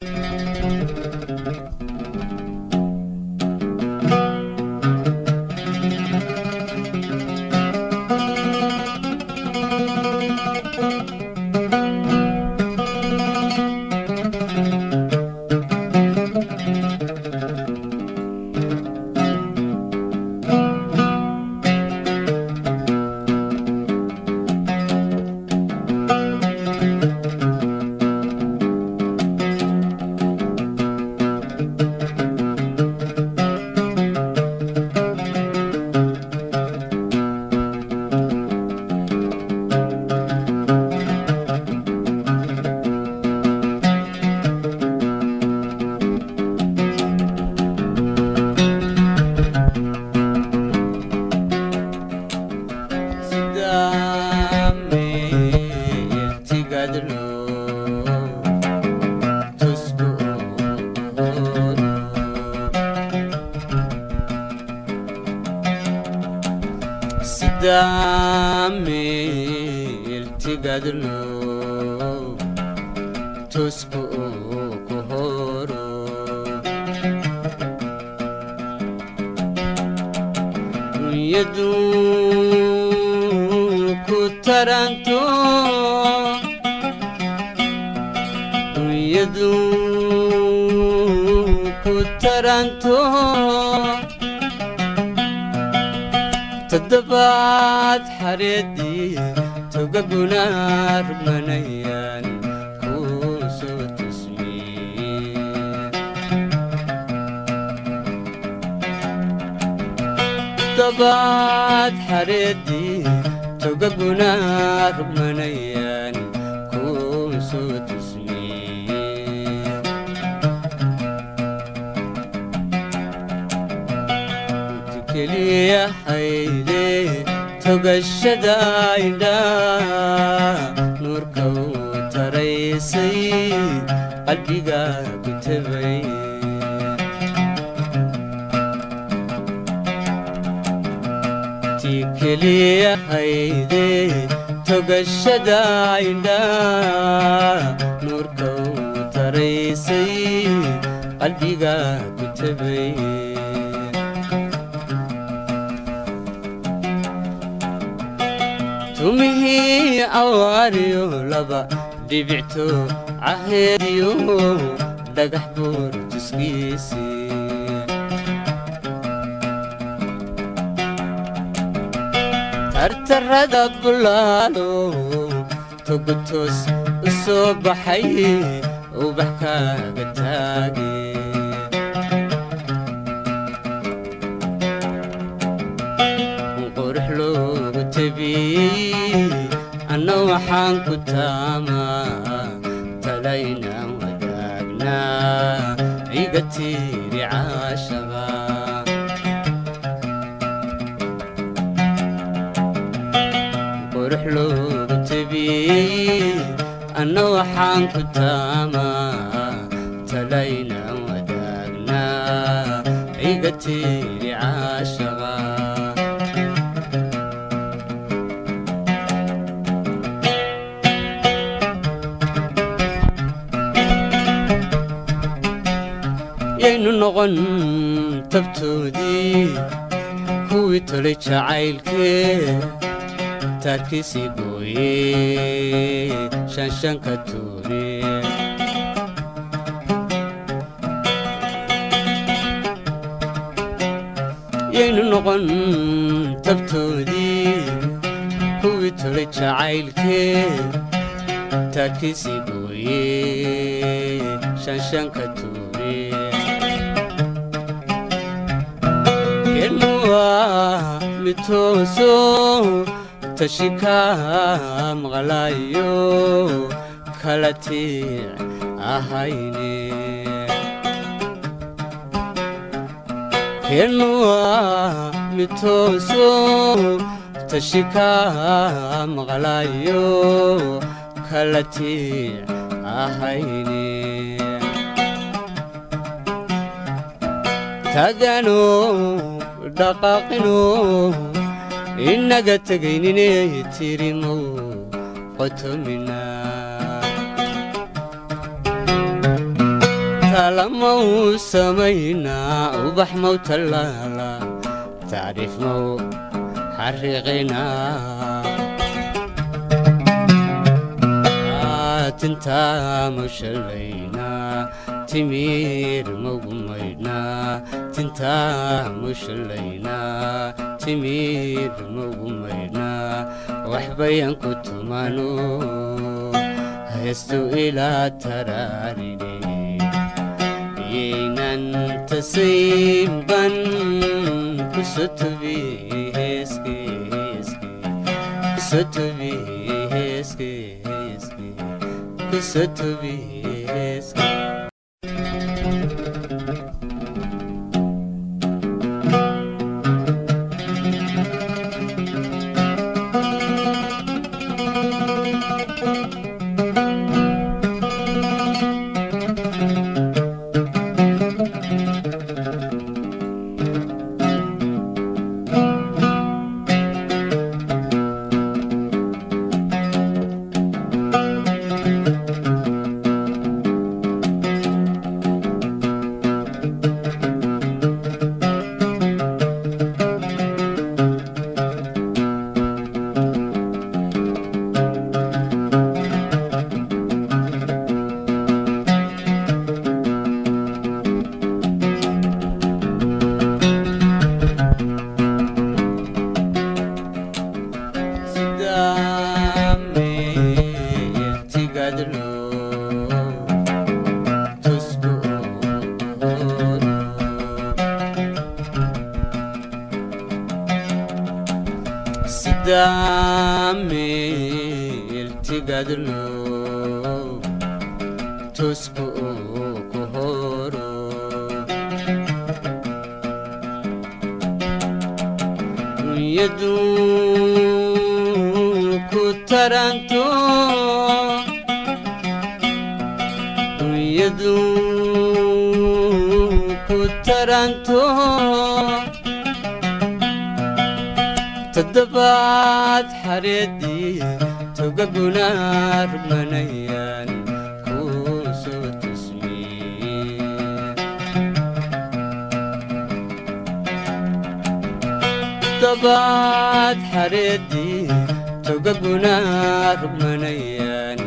Thank you. قدامي التقى دنو تسبق هورو يدوك ترنتو يدوك ترنتو dabaad xareedii toga gunaar manayaan kuu soo tusmiyedabaad xareedii toga gunaar manayaan yahaydee togashadaayda nuurkau taraysay qalbigaa gutabay tikeliyahaydee togashadaayda nuurkau taraysay qalbigaa gutabay rumihii awaariyo laba dhibicto caheediyo dhagax buur jiskiisii tartarada bulaalo togutoos u soo baxay ubax kaaga taage qurux loogu tabiyey waxaan ku taamaa talayna wadaagnaa iga tiiri caashaba qurux loogu tabiyey anna waxaan ku taamaa talayna wadaagnaa iga tiiri caashaba markaynu noqon tabtoodii kuwii tolay jacaylkee taarkiisii gooye shanshanka tuure yaynu noqon tabtoodii kuwii tolay jacaylkee taarkiisii gooye shanshanka tuure ilmuwa mituusu tashikaa maqlayo kala tic ahayne ilmuwa mituusu tashikaa maqlayo kala tic ahayne tagano تقاقلو إنك تقينيني تيرينو قتمنا تلمو سمينا وبحمو تلالا تعرف مو حرقنا تنتا مشلينا تمير مومينا تنتا مشلينا تمير مومينا وحبيا كنت مانو هيستو إلى تراريني يينان تسيبا كسوت بي هيسكي هيسكي كسوت بي هيسكي هيسكي كسوت بي هيسكي sidamir tigadno tusku kuhoro yadu kutaranto yadu kutaranto toddobaad xareeddii toga gunaar manayaan kuu soo tusmiyebaad xareeddii toga gunaar manayaan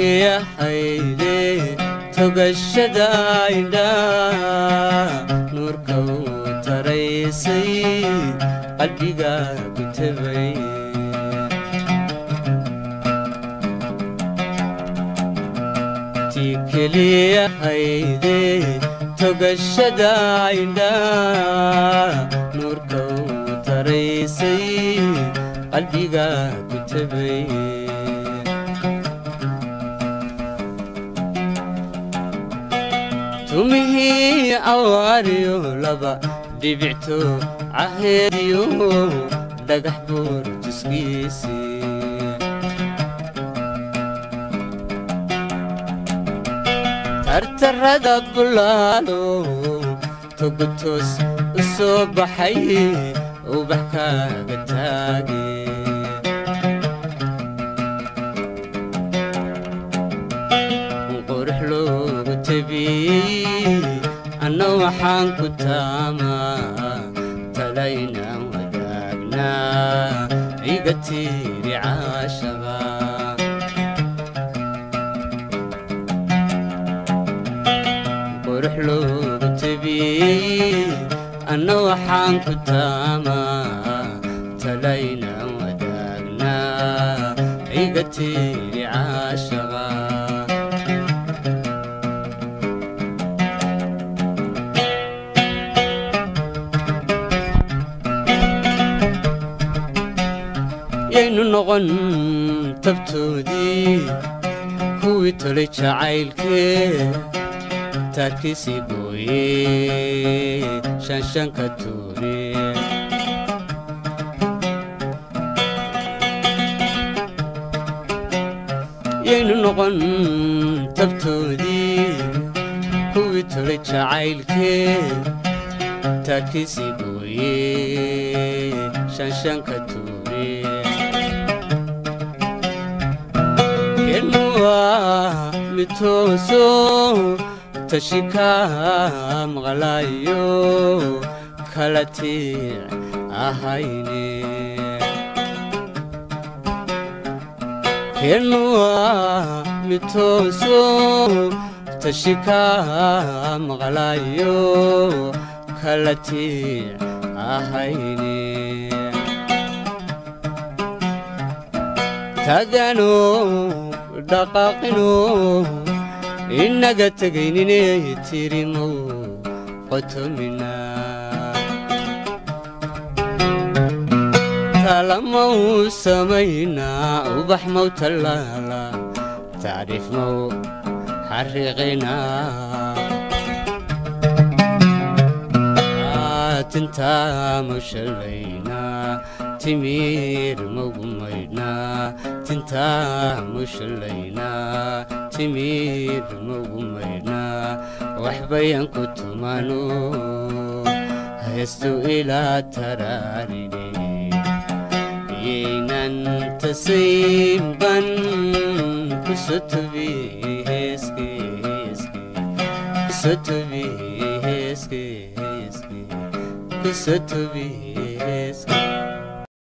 يا حيدي توقع الشدايدا نور كوتريسي قلبيقا كتبي تيكلي يا حيدي توقع الشدايدا نور كوتريسي قلبيقا كتبي rumihii awaariyo laba dhibicto caheediyo dhagax buur jiskiisii tartarada bulaalo togotoos u soo baxay ubax kaaga taagi qurux loogu tabiyey hadalno waxaan ku taama talayna wadaagna iga tiiri caashaba qurux loogu tabi anna waxaan ku taamaa noqon tabtoodii kuwii tolay jacaylkee taarkiisii gooye shanshanka tuure yaynu noqon tabtoodii kuwii tolay jacaylkee taarkiisii gooye shanshanka mitonso tashika maqlayo kalatic ahayne kenua mitonso tashika maqlayo kalatic ahayne tagano dhaqaaqinu inaga tegaynine tirimo qotomina talamau samayna ubax mau talaala tacriif mau xariiqina tintaamau shalayna تمير مومينا تنتا لينا تمير مومينا وحبيان كتمانو هيستو إلى تراريني يينان تسيبا كستبي هيسكي هيسكي كستبي هيسكي هيسكي كستبي هيسكي